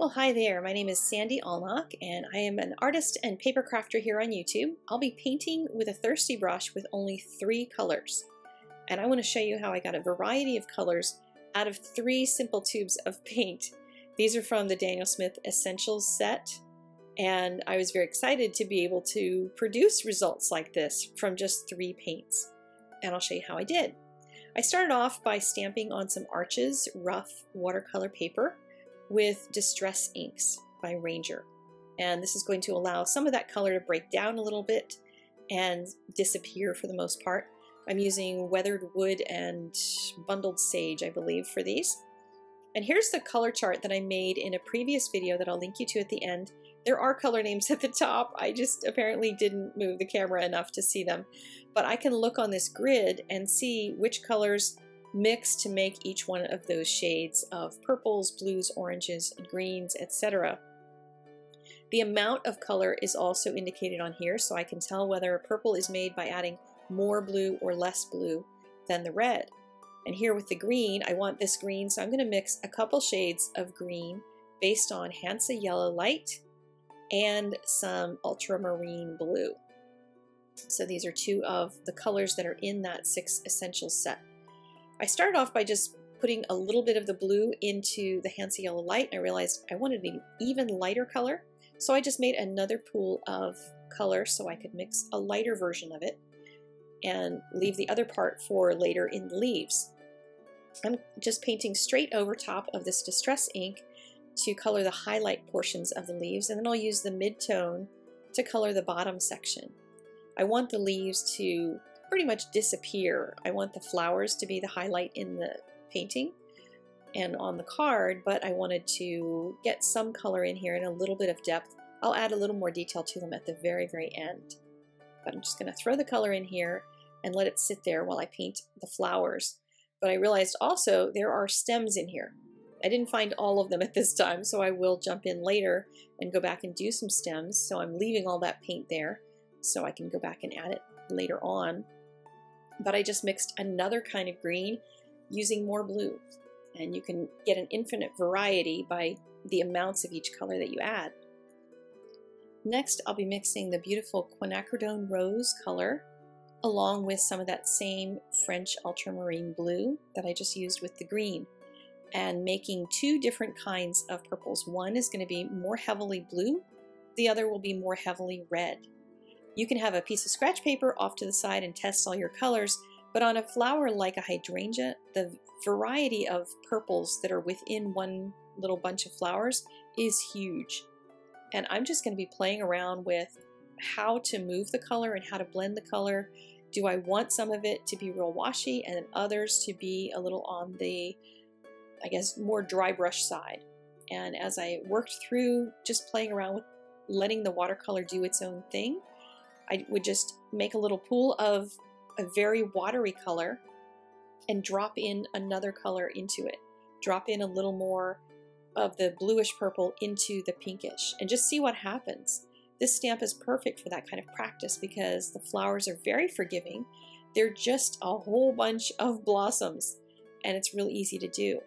Well, hi there. My name is Sandy Allnock, and I am an artist and paper crafter here on YouTube. I'll be painting with a thirsty brush with only three colors. And I want to show you how I got a variety of colors out of three simple tubes of paint. These are from the Daniel Smith Essentials set, and I was very excited to be able to produce results like this from just three paints. And I'll show you how I did. I started off by stamping on some Arches rough watercolor paper with Distress Inks by Ranger. And this is going to allow some of that color to break down a little bit and disappear for the most part. I'm using weathered wood and bundled sage, I believe, for these. And here's the color chart that I made in a previous video that I'll link you to at the end. There are color names at the top. I just apparently didn't move the camera enough to see them. But I can look on this grid and see which colors mix to make each one of those shades of purples, blues, oranges, greens, etc. The amount of color is also indicated on here, so I can tell whether a purple is made by adding more blue or less blue than the red. And here with the green, I want this green, so I'm going to mix a couple shades of green based on Hansa Yellow Light and some ultramarine blue. So these are two of the colors that are in that six essentials set. I started off by just putting a little bit of the blue into the Hansa Yellow Light. I realized I wanted an even lighter color, so I just made another pool of color so I could mix a lighter version of it and leave the other part for later in the leaves. I'm just painting straight over top of this Distress ink to color the highlight portions of the leaves, and then I'll use the mid-tone to color the bottom section. I want the leaves to pretty much disappear. I want the flowers to be the highlight in the painting and on the card, but I wanted to get some color in here and a little bit of depth. I'll add a little more detail to them at the very, very end. But I'm just going to throw the color in here and let it sit there while I paint the flowers. But I realized also there are stems in here. I didn't find all of them at this time, so I will jump in later and go back and do some stems. So I'm leaving all that paint there so I can go back and add it later on but I just mixed another kind of green using more blue. And you can get an infinite variety by the amounts of each color that you add. Next, I'll be mixing the beautiful quinacridone rose color along with some of that same French ultramarine blue that I just used with the green and making two different kinds of purples. One is going to be more heavily blue, the other will be more heavily red. You can have a piece of scratch paper off to the side and test all your colors, but on a flower like a hydrangea, the variety of purples that are within one little bunch of flowers is huge. And I'm just going to be playing around with how to move the color and how to blend the color. Do I want some of it to be real washy and others to be a little on the, I guess, more dry brush side? And as I worked through just playing around with letting the watercolor do its own thing, I would just make a little pool of a very watery color and drop in another color into it. Drop in a little more of the bluish purple into the pinkish and just see what happens. This stamp is perfect for that kind of practice because the flowers are very forgiving. They're just a whole bunch of blossoms and it's really easy to do.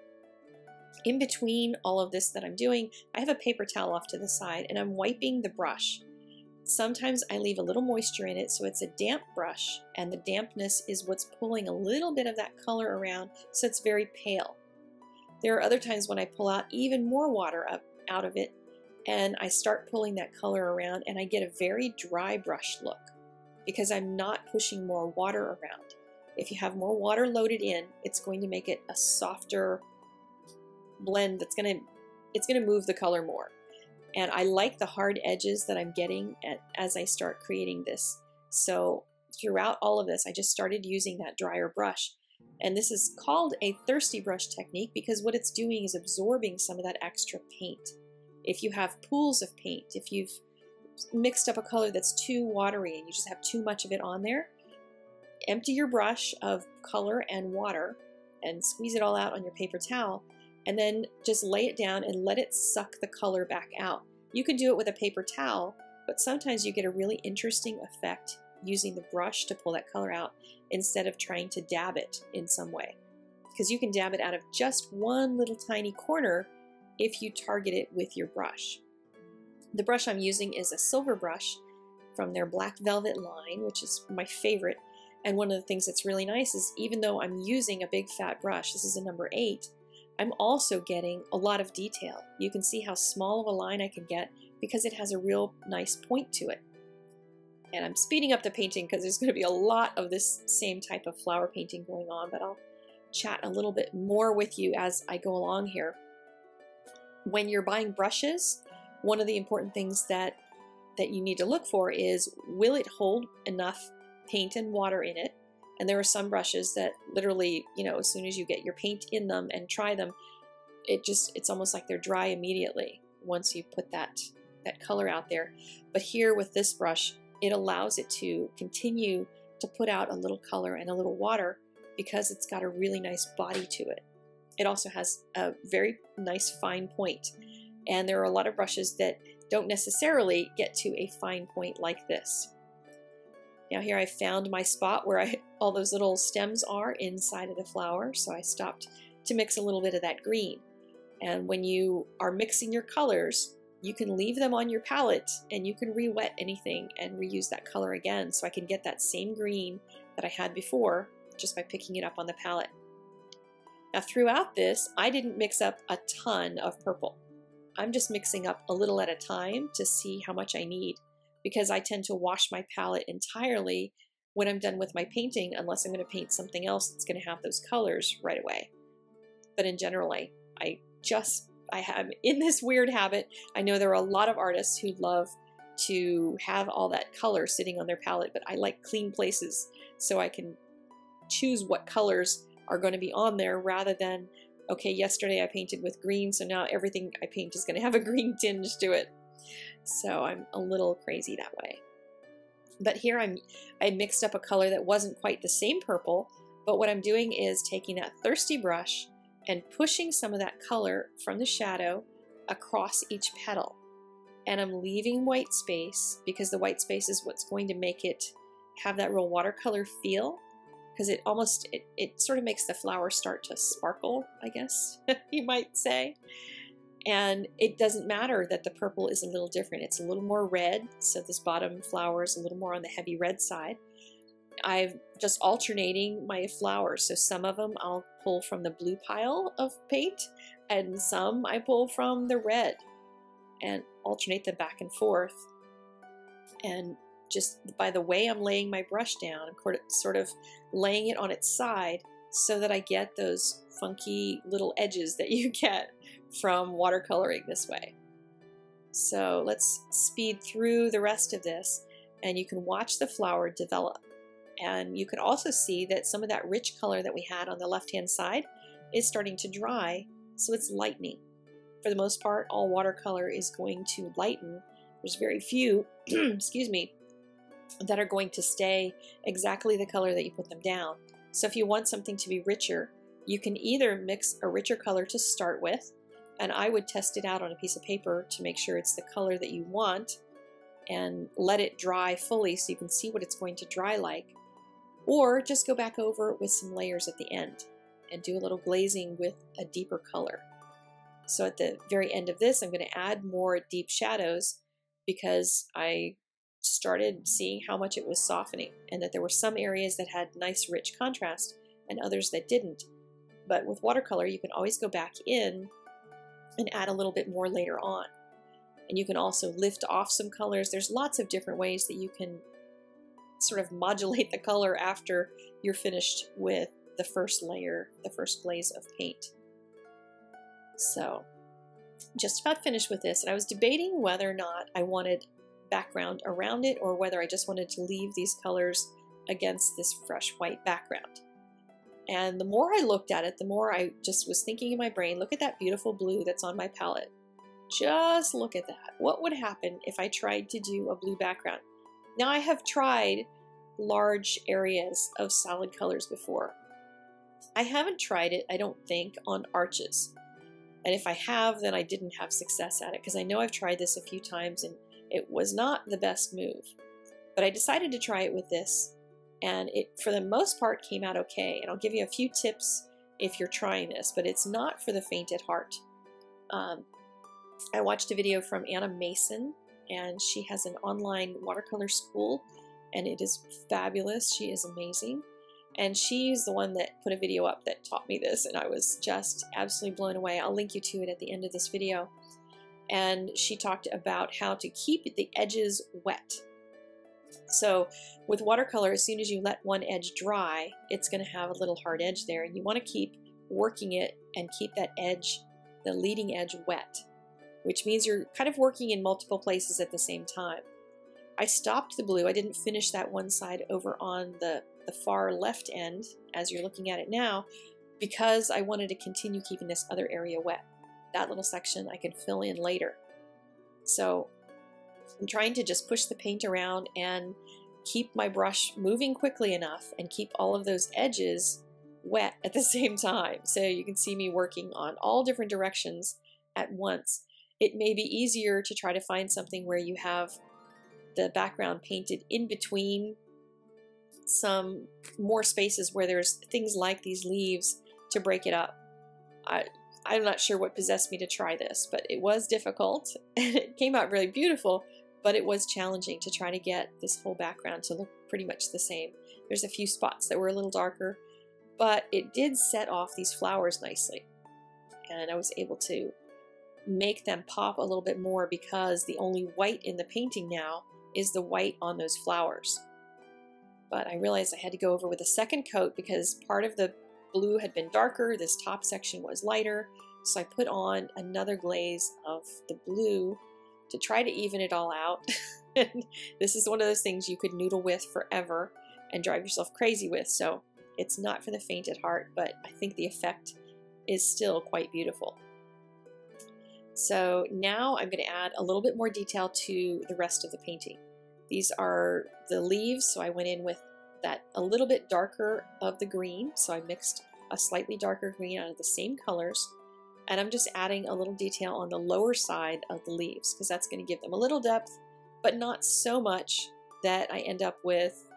In between all of this that I'm doing, I have a paper towel off to the side and I'm wiping the brush. Sometimes I leave a little moisture in it so it's a damp brush and the dampness is what's pulling a little bit of that color around so it's very pale. There are other times when I pull out even more water up out of it and I start pulling that color around and I get a very dry brush look because I'm not pushing more water around. If you have more water loaded in, it's going to make it a softer blend that's going to it's going to move the color more. And I like the hard edges that I'm getting at, as I start creating this. So throughout all of this, I just started using that drier brush. And this is called a thirsty brush technique because what it's doing is absorbing some of that extra paint. If you have pools of paint, if you've mixed up a color that's too watery and you just have too much of it on there, empty your brush of color and water and squeeze it all out on your paper towel and then just lay it down and let it suck the color back out. You can do it with a paper towel, but sometimes you get a really interesting effect using the brush to pull that color out instead of trying to dab it in some way. Because you can dab it out of just one little tiny corner if you target it with your brush. The brush I'm using is a silver brush from their Black Velvet line, which is my favorite. And one of the things that's really nice is even though I'm using a big fat brush, this is a number eight, I'm also getting a lot of detail. You can see how small of a line I can get because it has a real nice point to it. And I'm speeding up the painting because there's going to be a lot of this same type of flower painting going on, but I'll chat a little bit more with you as I go along here. When you're buying brushes, one of the important things that that you need to look for is will it hold enough paint and water in it and there are some brushes that literally, you know, as soon as you get your paint in them and try them, it just, it's almost like they're dry immediately once you put that, that color out there. But here with this brush, it allows it to continue to put out a little color and a little water because it's got a really nice body to it. It also has a very nice fine point. And there are a lot of brushes that don't necessarily get to a fine point like this. Now here I found my spot where I, all those little stems are inside of the flower, so I stopped to mix a little bit of that green. And when you are mixing your colors, you can leave them on your palette and you can re-wet anything and reuse that color again. So I can get that same green that I had before just by picking it up on the palette. Now throughout this, I didn't mix up a ton of purple. I'm just mixing up a little at a time to see how much I need because I tend to wash my palette entirely when I'm done with my painting unless I'm going to paint something else that's going to have those colors right away. But in general, I, I just, I have in this weird habit, I know there are a lot of artists who love to have all that color sitting on their palette, but I like clean places so I can choose what colors are going to be on there rather than, okay, yesterday I painted with green, so now everything I paint is going to have a green tinge to it. So I'm a little crazy that way. But here I'm, I mixed up a color that wasn't quite the same purple, but what I'm doing is taking that thirsty brush and pushing some of that color from the shadow across each petal. And I'm leaving white space because the white space is what's going to make it have that real watercolor feel because it almost, it, it sort of makes the flower start to sparkle, I guess you might say. And it doesn't matter that the purple is a little different. It's a little more red, so this bottom flower is a little more on the heavy red side. I'm just alternating my flowers. So some of them I'll pull from the blue pile of paint, and some I pull from the red, and alternate them back and forth. And just by the way I'm laying my brush down, I'm sort of laying it on its side so that I get those funky little edges that you get from watercoloring this way. So let's speed through the rest of this and you can watch the flower develop. And you can also see that some of that rich color that we had on the left-hand side is starting to dry, so it's lightening. For the most part, all watercolor is going to lighten. There's very few, excuse me, that are going to stay exactly the color that you put them down. So if you want something to be richer, you can either mix a richer color to start with, and I would test it out on a piece of paper to make sure it's the color that you want and let it dry fully so you can see what it's going to dry like. Or just go back over with some layers at the end and do a little glazing with a deeper color. So at the very end of this, I'm going to add more deep shadows because I started seeing how much it was softening and that there were some areas that had nice rich contrast and others that didn't. But with watercolor, you can always go back in and add a little bit more later on. And you can also lift off some colors. There's lots of different ways that you can sort of modulate the color after you're finished with the first layer, the first glaze of paint. So just about finished with this, and I was debating whether or not I wanted background around it or whether I just wanted to leave these colors against this fresh white background. And the more I looked at it, the more I just was thinking in my brain, look at that beautiful blue that's on my palette. Just look at that. What would happen if I tried to do a blue background? Now I have tried large areas of solid colors before. I haven't tried it, I don't think, on arches. And if I have, then I didn't have success at it because I know I've tried this a few times and it was not the best move. But I decided to try it with this and it for the most part came out okay. And I'll give you a few tips if you're trying this, but it's not for the faint at heart. Um, I watched a video from Anna Mason, and she has an online watercolor school, and it is fabulous. She is amazing. And she's the one that put a video up that taught me this, and I was just absolutely blown away. I'll link you to it at the end of this video. And she talked about how to keep the edges wet. So with watercolor, as soon as you let one edge dry, it's going to have a little hard edge there, and you want to keep working it and keep that edge, the leading edge, wet, which means you're kind of working in multiple places at the same time. I stopped the blue. I didn't finish that one side over on the the far left end, as you're looking at it now, because I wanted to continue keeping this other area wet. That little section I can fill in later. So I'm trying to just push the paint around and keep my brush moving quickly enough and keep all of those edges wet at the same time. So you can see me working on all different directions at once. It may be easier to try to find something where you have the background painted in between some more spaces where there's things like these leaves to break it up. I, I'm not sure what possessed me to try this, but it was difficult and it came out really beautiful, but it was challenging to try to get this whole background to look pretty much the same. There's a few spots that were a little darker, but it did set off these flowers nicely. And I was able to make them pop a little bit more because the only white in the painting now is the white on those flowers but I realized I had to go over with a second coat because part of the blue had been darker, this top section was lighter, so I put on another glaze of the blue to try to even it all out. this is one of those things you could noodle with forever and drive yourself crazy with, so it's not for the faint at heart, but I think the effect is still quite beautiful. So now I'm going to add a little bit more detail to the rest of the painting. These are the leaves, so I went in with that a little bit darker of the green. So I mixed a slightly darker green out of the same colors. And I'm just adding a little detail on the lower side of the leaves because that's going to give them a little depth, but not so much that I end up with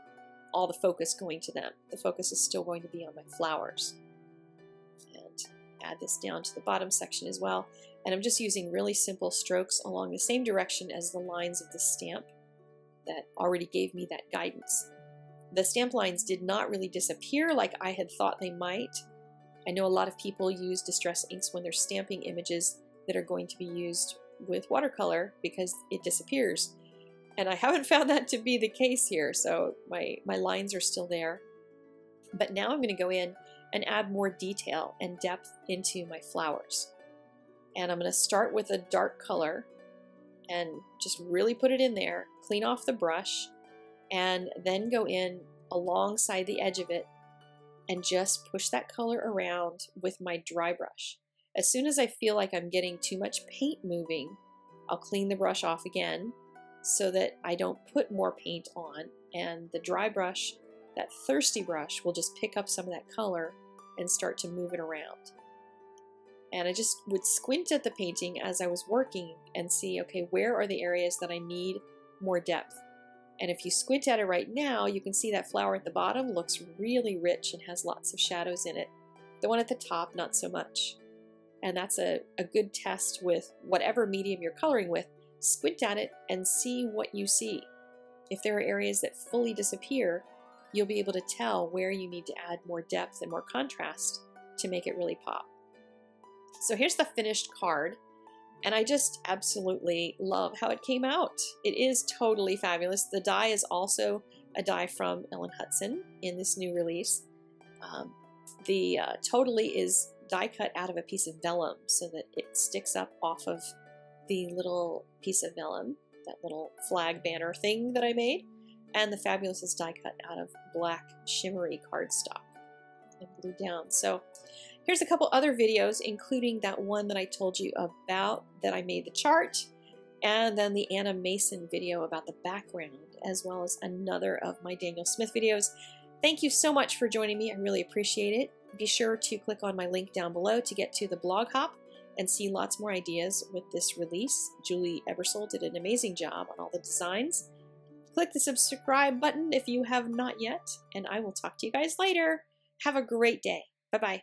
all the focus going to them. The focus is still going to be on my flowers. And add this down to the bottom section as well. And I'm just using really simple strokes along the same direction as the lines of the stamp that already gave me that guidance. The stamp lines did not really disappear like I had thought they might. I know a lot of people use distress inks when they're stamping images that are going to be used with watercolor because it disappears. And I haven't found that to be the case here, so my, my lines are still there. But now I'm going to go in and add more detail and depth into my flowers. And I'm going to start with a dark color and just really put it in there, clean off the brush, and then go in alongside the edge of it and just push that color around with my dry brush. As soon as I feel like I'm getting too much paint moving, I'll clean the brush off again so that I don't put more paint on and the dry brush, that thirsty brush, will just pick up some of that color and start to move it around. And I just would squint at the painting as I was working and see, okay, where are the areas that I need more depth? And if you squint at it right now, you can see that flower at the bottom looks really rich and has lots of shadows in it. The one at the top, not so much. And that's a, a good test with whatever medium you're coloring with. Squint at it and see what you see. If there are areas that fully disappear, you'll be able to tell where you need to add more depth and more contrast to make it really pop. So here's the finished card. And I just absolutely love how it came out. It is totally fabulous. The die is also a die from Ellen Hutson in this new release. Um, the uh, totally is die cut out of a piece of vellum so that it sticks up off of the little piece of vellum, that little flag banner thing that I made. And the fabulous is die cut out of black shimmery cardstock and glued down. So Here's a couple other videos, including that one that I told you about that I made the chart, and then the Anna Mason video about the background, as well as another of my Daniel Smith videos. Thank you so much for joining me. I really appreciate it. Be sure to click on my link down below to get to the blog hop and see lots more ideas with this release. Julie Ebersole did an amazing job on all the designs. Click the subscribe button if you have not yet, and I will talk to you guys later. Have a great day. Bye-bye.